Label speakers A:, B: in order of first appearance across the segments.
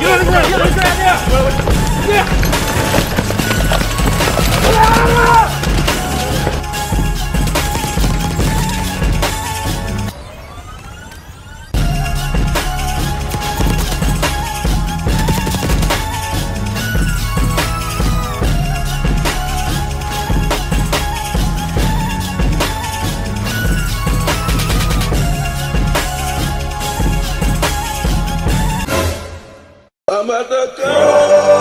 A: Юрий, Юрий, Юрий! the Oh.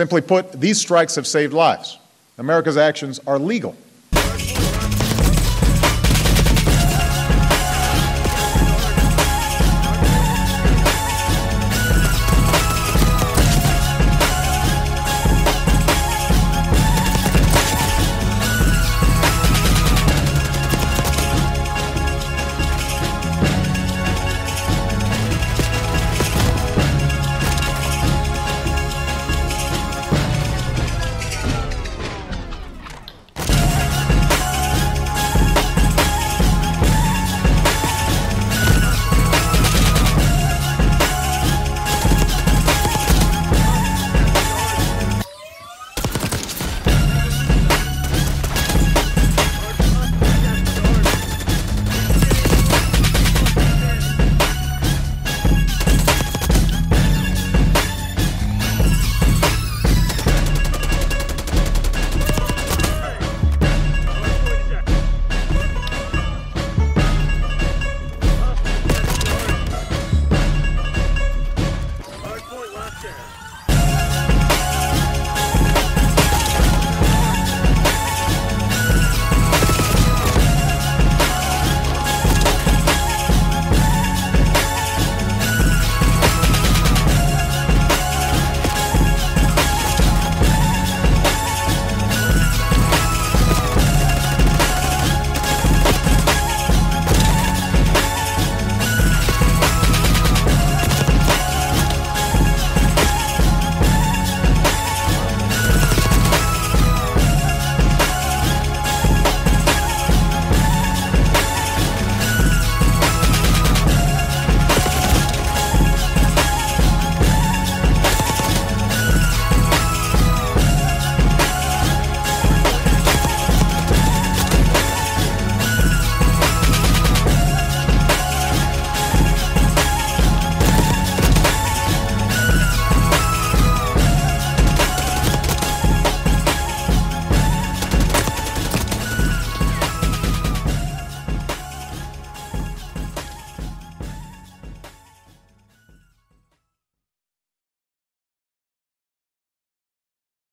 B: Simply put, these strikes have saved lives. America's actions are legal.